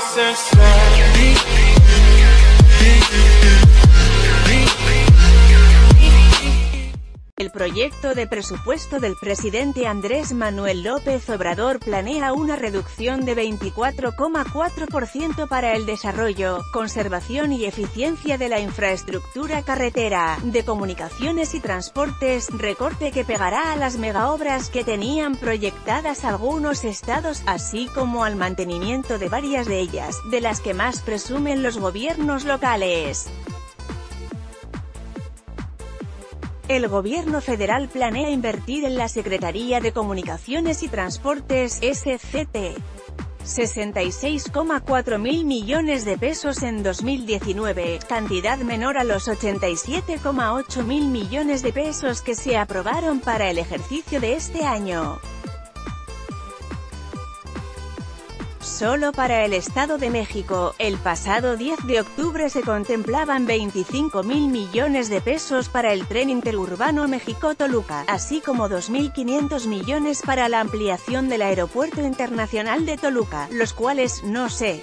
process slowly. El proyecto de presupuesto del presidente Andrés Manuel López Obrador planea una reducción de 24,4% para el desarrollo, conservación y eficiencia de la infraestructura carretera, de comunicaciones y transportes, recorte que pegará a las megaobras que tenían proyectadas algunos estados, así como al mantenimiento de varias de ellas, de las que más presumen los gobiernos locales. El gobierno federal planea invertir en la Secretaría de Comunicaciones y Transportes, SCT. 66,4 mil millones de pesos en 2019, cantidad menor a los 87,8 mil millones de pesos que se aprobaron para el ejercicio de este año. Solo para el Estado de México, el pasado 10 de octubre se contemplaban 25 mil millones de pesos para el tren interurbano México-Toluca, así como 2.500 millones para la ampliación del Aeropuerto Internacional de Toluca, los cuales no se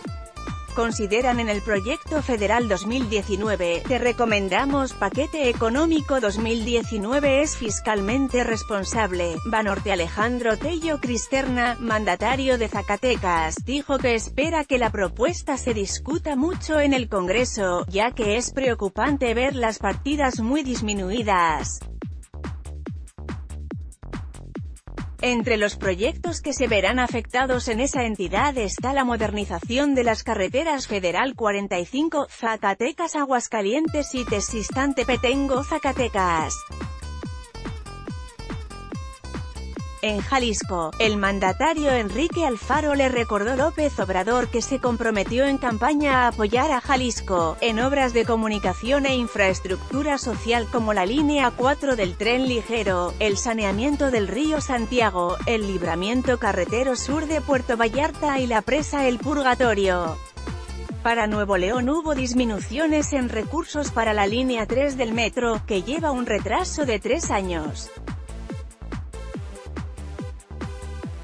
consideran en el Proyecto Federal 2019, te recomendamos Paquete Económico 2019 es fiscalmente responsable. Banorte Alejandro Tello Cristerna, mandatario de Zacatecas, dijo que espera que la propuesta se discuta mucho en el Congreso, ya que es preocupante ver las partidas muy disminuidas. Entre los proyectos que se verán afectados en esa entidad está la modernización de las carreteras Federal 45, Zacatecas Aguascalientes y Tesistante Petengo Zacatecas. En Jalisco, el mandatario Enrique Alfaro le recordó López Obrador que se comprometió en campaña a apoyar a Jalisco, en obras de comunicación e infraestructura social como la línea 4 del tren ligero, el saneamiento del río Santiago, el libramiento carretero sur de Puerto Vallarta y la presa El Purgatorio. Para Nuevo León hubo disminuciones en recursos para la línea 3 del metro, que lleva un retraso de tres años.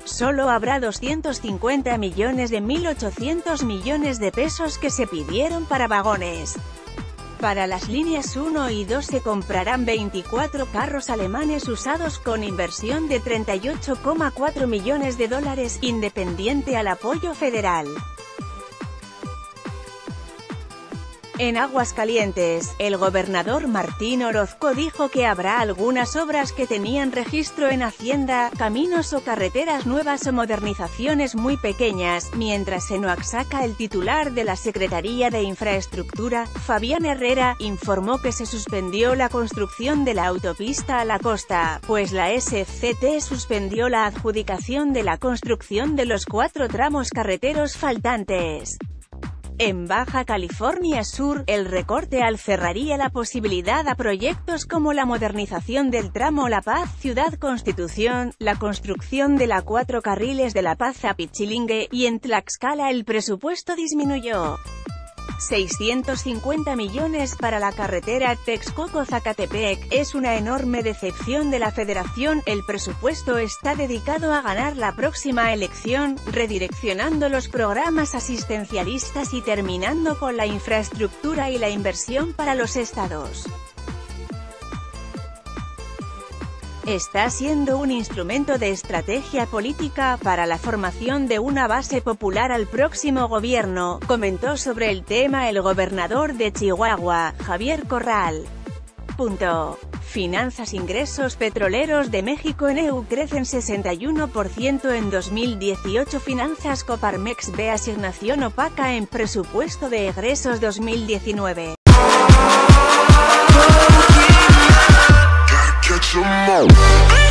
Solo habrá 250 millones de 1.800 millones de pesos que se pidieron para vagones. Para las líneas 1 y 2 se comprarán 24 carros alemanes usados con inversión de 38,4 millones de dólares, independiente al apoyo federal. En Aguascalientes, el gobernador Martín Orozco dijo que habrá algunas obras que tenían registro en Hacienda, caminos o carreteras nuevas o modernizaciones muy pequeñas, mientras en Oaxaca el titular de la Secretaría de Infraestructura, Fabián Herrera, informó que se suspendió la construcción de la autopista a la costa, pues la SCT suspendió la adjudicación de la construcción de los cuatro tramos carreteros faltantes. En Baja California Sur, el recorte al cerraría la posibilidad a proyectos como la modernización del tramo La Paz Ciudad Constitución, la construcción de la cuatro carriles de La Paz a Pichilingue, y en Tlaxcala el presupuesto disminuyó. 650 millones para la carretera Texcoco-Zacatepec, es una enorme decepción de la federación, el presupuesto está dedicado a ganar la próxima elección, redireccionando los programas asistencialistas y terminando con la infraestructura y la inversión para los estados. Está siendo un instrumento de estrategia política para la formación de una base popular al próximo gobierno, comentó sobre el tema el gobernador de Chihuahua, Javier Corral. Punto. Finanzas Ingresos petroleros de México en EU crecen 61% en 2018 Finanzas Coparmex ve asignación opaca en presupuesto de egresos 2019 some more.